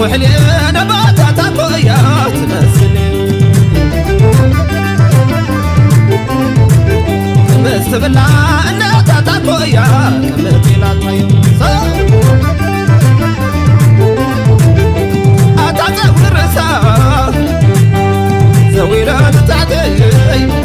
وحلينا باتاتك يا تمثلي تمثل بلا أنا تاتك يا كمثل طيب أتعتبر رسالة زويرة تعتيب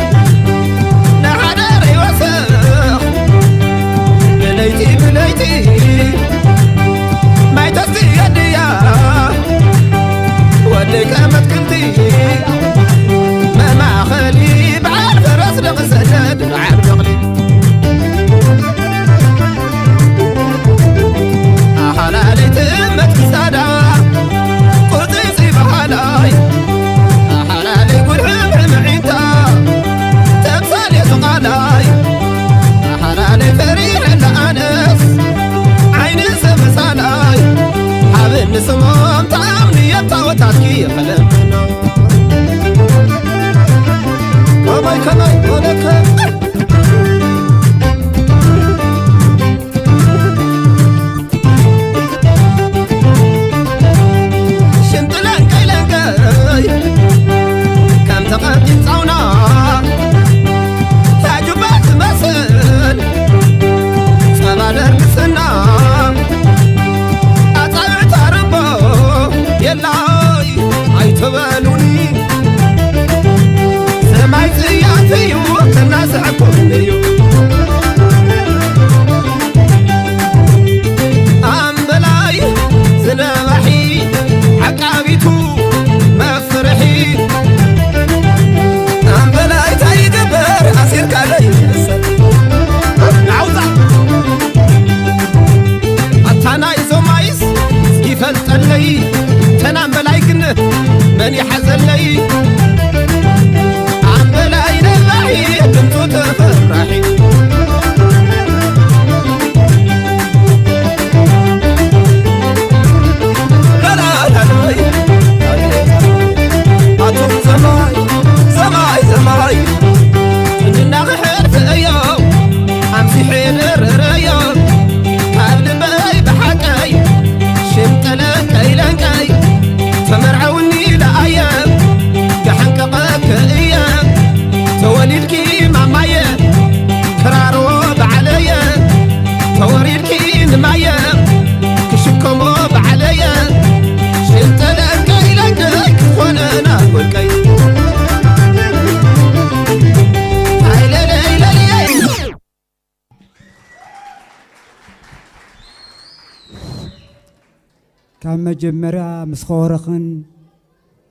ካብ መጀመርያ ምስ ኸወረኽን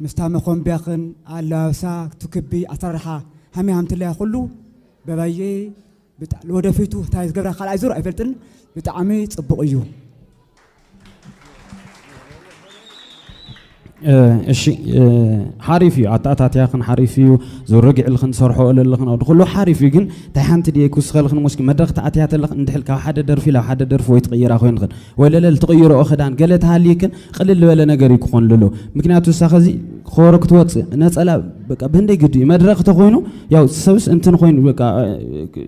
ምስታ መኾንቢያኽን ኣላብሳ ትክቢ ኣሰራርሓ ሃመይ ሃምትለያ ኩሉ በባየ ብጣ- ወደፊቱ እንታይ ዝገብራ ካልኣይ ዙር ኣይፈልጥን ብጣዕሚ ፅቡቕ እዩ እሺ ሓሪፍ እዩ ኣተኣታትያኽን ሓሪፍ እዩ ዝርግዕ ልኽን ሰርሖ ለልኽን ወዲ ኩሉ ሓሪፍ እዩ ግን እንታይ ሓንቲ ድየ ክውስኸልኽን ሞስኪ መድረክ ተኣትያ ተለኽ እንድሕል ካብ ሓደ ደርፊ ናብ ሓደ ደርፊ ወይ ትቕይራ ኮይንኽን ወይ ለለ ትቕይሮኦ ክዳን ገለ ተሃልይክን ቅልል ዝበለ ነገር እዩ خورك توت الناس ألا بقى بهندي قدي ما درك تقولينه يا سبس أنتن خوين بقى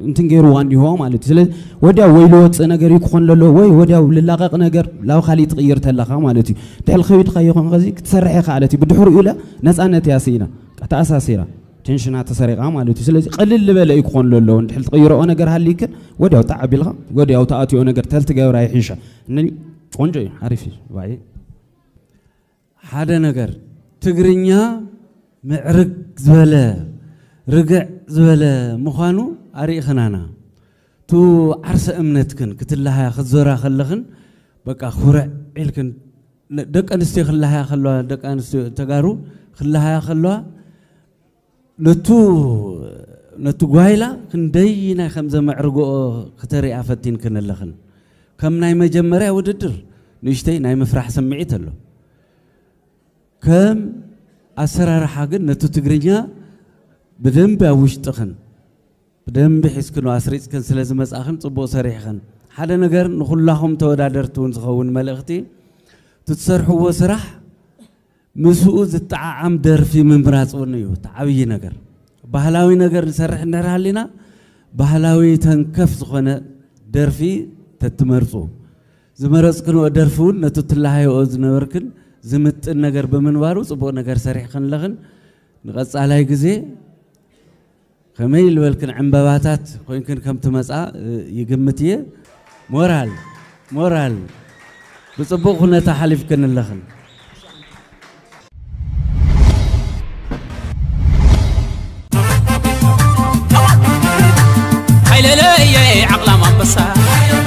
أنتن غير واني هو ما لتي سلة ويلوت أنا غير يكون للو وي ودا وللاقة أنا غير لا خلي تغير تلاقة ما لتي تحل خويت خيقون غزي تسرح خالتي بدحور إلى ناس أنا تياسينا تأساسيرا تنشنا ما لتي على قل اللي بلا يكون للو لون تحل تغيره أنا غير ليك ودي وتعب تعب لها ودي أنا غير تلت جاي رايح إيشة إنني قنجي عارفي بعدين هذا نجر ትግርኛ ምዕርግ ዝበለ ርግዕ ዝበለ ምዃኑ ኣሪእኽናና ቱ ዓርሰ እምነትክን ክትለሃያ ክትዞራ ከለኽን በቃ ኩርዕ ዒልክን ደቂ ኣንስትዮ ክለሃያ ከለዋ ደቂ ኣንስትዮ ተጋሩ ክለሃያ ከለዋ ነቱ ነቱ ጓይላ ክንደይ ናይ ከም ዘመዕርግኦ ክተሪኣ ፈቲንክን ኣለኽን ከም ናይ መጀመርያ ውድድር ንእሽተይ ናይ ምፍራሕ ስምዒት ኣሎ ከም ኣሰራርሓ ግን ነቲ ትግርኛ ብደንቢ ኣብ ውሽጥኽን ብደንቢ ሒዝክን ኣስሪፅክን ስለ ዝመፃኽን ፅቡቅ ሰሪሕኽን ሓደ ነገር ንኩላኹም ተወዳደርቲ እውን ዝኸውን መልእኽቲ ትሰርሕዎ ስራሕ ምስኡ ዝጠዓዓም ደርፊ ምምራፅ እውን እዩ እቲ ዓብዪ ነገር ባህላዊ ነገር ንሰርሕ እንድሕር ሃሊና ባህላዊ ተንከፍ ዝኾነ ደርፊ ተትመርፁ ዝመረፅክንኦ ደርፊ እውን ነቲ ትለሃይኦ ዝነበርክን زمت النجار بمنوارو صبوا نجار سريع خن لغن نقص على جزي خميل ولكن عم بباتات ويمكن كم تمسع يجمتيه مورال مورال بصبوا خنا تحلف كن اللخن لا ما بصار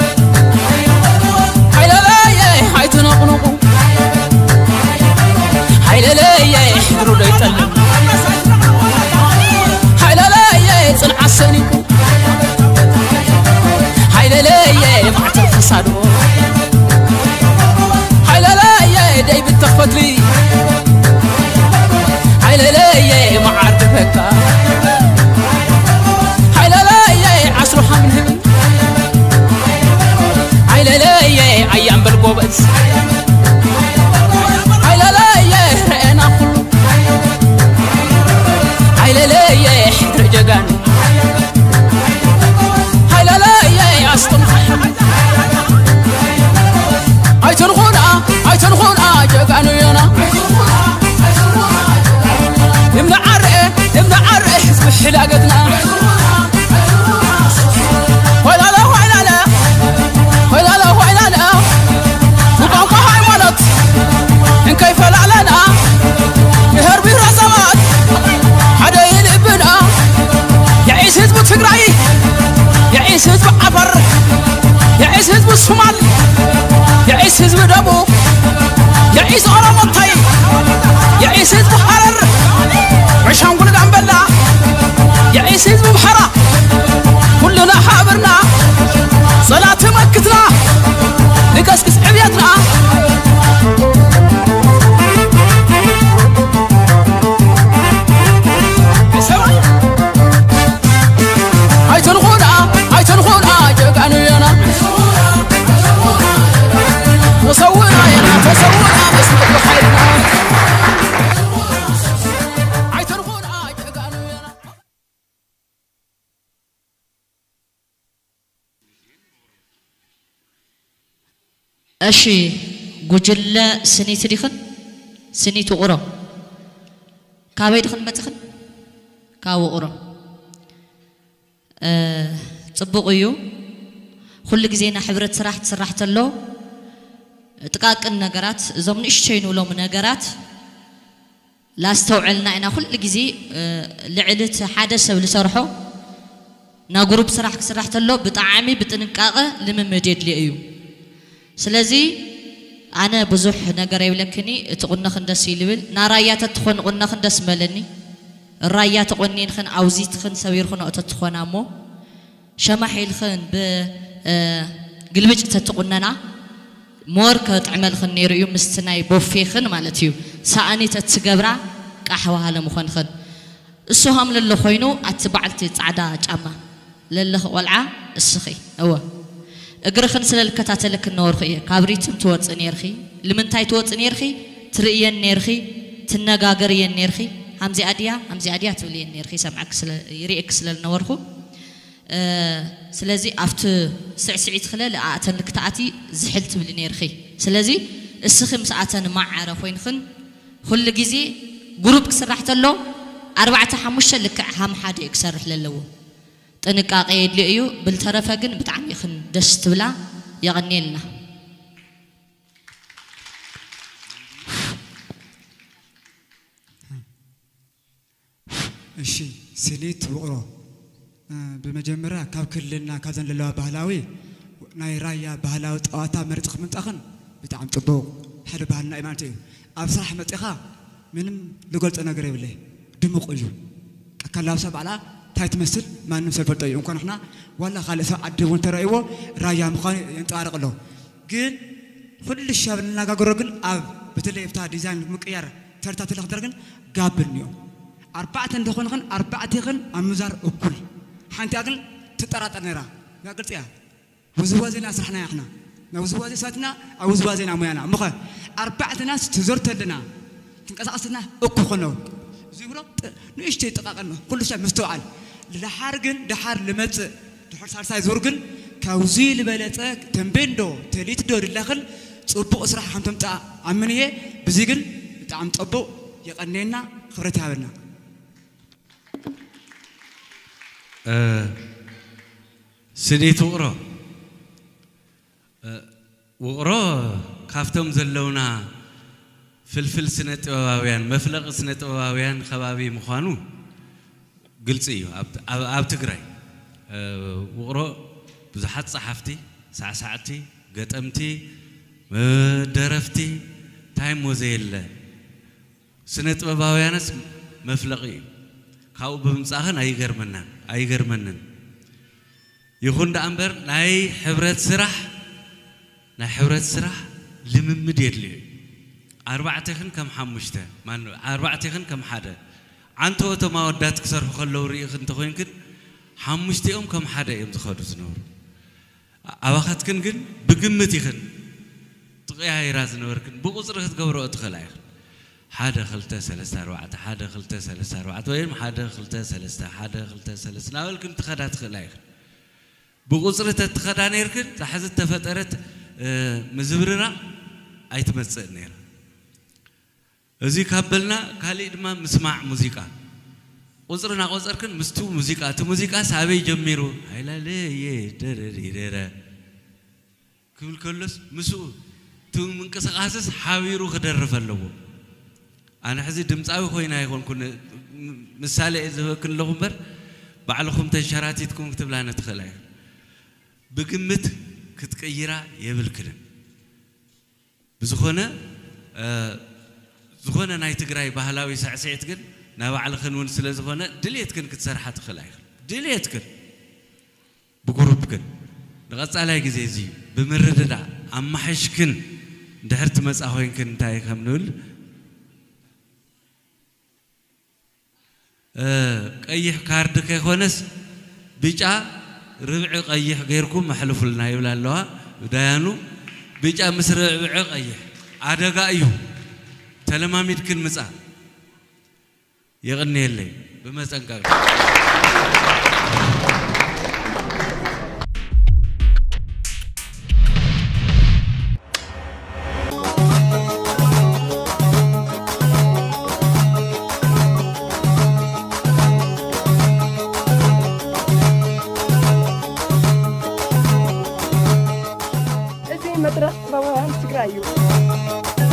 ሽላገትና أشي قجلة سنيت ريخن سنيت تقرا كاوي دخن متخن تخن كاو قرا أه تبقى يو خل جزينا حبرة أه، سرح سرح تلو. تقاك النجارات زمن إيش شيء نقوله من نجارات لا استوعلنا أنا خل جزي أه لعلت حدث ولا سرحه نا جروب سرح سرح تلو. بتعامي بتنقاقة لمن مجد لي أيوه ስለዚ ኣነ ብዙሕ ነገር የብለክኒ እቲ ቁነ ክንደስ ይልብል ናራያ ተትኾን ቁነ ክንደስ መለኒ ራያ ተቆኒንኽን ኣውዚትኽን ሰቢርኽን ተትኾና እሞ ሸማሒልኽን ብግልብጭ ተትቁነና ሞር ከጥዕመልኽን ነይሩ እዩ ምስቲ ናይ ቦፌኽን ማለት እዩ ሳእኒ ተትገብራ ቃሕ ባሃለ ምኾንኽን እሱ ሃም ለሎ ኮይኑ ኣቲ በዓልቲ ፃዕዳ ጫማ ለለኽ ቆልዓ እስኺ እወ أجرخن سل الكتاتلك النورخي كابريتم توت نيرخي لمن تاي توت نيرخي تريين نيرخي تنجاجرين نيرخي همزي أديا همزي أديا تولين نيرخي سمعك سل يريك سل النورخو سلازي أفت سعسعيت خلال أعتن لكتاتي زحلت بلي نيرخي سلازي السخم ساعتن مع عرفين خن خل جزي جروب كسرحت له أربعة حمشة لك هم حاجة يكسر للو ጥንቃቄ የድልዮ እዩ ብልተረፈ ግን ብጣዕሚ ይኽን ደስ ትብላ የቐኒየልና እሺ ስኒት ውቕሮ ብመጀመርያ ካብ ክልልና ካብዘን ዘለዋ ባህላዊ ናይ ራያ ባህላዊ ጠዋታ መሪፅክ ምምጣኽን ብጣዕሚ ፅቡቕ ሓደ ባህልና እዩ ማለት እዩ ኣብ ስራሕ መፂኻ ምንም ዝገልፆ ነገር የብለ ድሙቕ እዩ ካላብሳ تايت مسل ما نمسل فلتي إن كان إحنا ولا خالص عدي وانت رأيوه رايا مخان ينتعرق له. جن كل الشباب اللي نجا جرقن أب آه، بتلي بتاع ديزاين مكير ترتا تلخ درجن قابلنيو أربعة تندخون خن أربعة تخن أمزار أكل. حنتي أكل تترات نرا قلت يا. وزوازي ناس رحنا إحنا. نوزوازي ساتنا أو زوازي ناميانا مخ أربعة ناس تزرت لنا تنقص أصلنا أكل خنو. زي نشتي تقاقنا كل شيء مستوعب. ድሓር ግን ድሓር ልመፅእ ድሕር ሳልሳይ ዙር ግን ካብዚ ዝበለፀ ተንቤን ዶ ተሊት ዶ ድላኽል ፅቡቕ ስራሕ ከም ተምፃእ ኣምን እየ ብዚ ግን ብጣዕሚ ፅቡቕ የቐነየና ክብረት ይሃበና ስኔት ውቕሮ ውቕሮ ካብቶም ዘለውና ፍልፍል ስነ ጥበባውያን መፍለቒ ስነ ጥበባውያን ከባቢ ምዃኑ ግልፂ እዩ ኣብ- ኣብ- ኣብ ትግራይ እ፣ ውቕሮ ብዙሓት ጸሓፍቲ ሳዕሳዕቲ ገጠምቲ እ፣ ደረፍቲ እንታይ ሞ ዘየለ ስነ ጥበባውያንስ መፍለቒ እዩ ካብኡ ብምምፃኽን ኣይገርመናን ኣይገርመንን ይኹን ዳ እምበር ናይ ሕብረት ስራሕ ናይ ሕብረት ስራሕ ልምምድ የድልዮ እዩ ኣርባዕተ ይኹን ከም ሓሙሽተ ማን ኣርባዕተ ይኹን ከም ሓደ أنت وتما ودات كسر خلوا ريخ أنت خوين كن حمشتي أم كم حدا يوم تخرج نور أواخد كن كن بقمتي خن تغيا يراز نور كن بقصر خد قبرو أدخل عيخ حدا خلتا سلسة أربعة حدا خلتا سلسة أربعة وين حدا خلتا سلسة حدا خلتا سلسة ناول كن تخدا تخل عيخ بقصر تتخدا نير كن تحزت تفترت مزبرنا أيتمسأ نير أزيك قبلنا قالي دما مسمع موسيقى وزرنا وزر كن مستو موسيقى تو موسيقى سابي جميرو هلا لي يه درري درا كل كلس مسو تو من كسقاسس حاويرو خدر فلو أنا حزي دمتاوي خوينا يكون كن مثال إذا كن لهم بر بعلكم تشاراتي تكون كتبلها نتخلاه بقمت كتكيرا يبلكلن بزخونه آه ዝኾነ ናይ ትግራይ ባህላዊ ሳዕስዒት ግን ናይ ባዕልኽን እውን ስለ ዝኾነ ድሌትክን ክትሰርሓ ትኽእላ ይኽእል ድሌትክን ብጉሩፕክን ንቐፃላይ ግዜ እዚ ብምርድዳእ ኣማሓሽክን እንድሕር ትመፃ ኮይንክን እንታይ ከም ንብል እ፣ ቀይሕ ካርዲ ከይኮነስ ብጫ ርብዒ ቀይሕ ገይርኩም ኣሕልፉልና ይብላ ኣለዋ ዳያኑ ብጫ ምስ ርብዒ ቀይሕ ኣደጋ እዩ ተለማሚድክን ምፃ የቅን የለይ ብመፀንቀቅ መድረስ በሞያን ትግራይ እዩ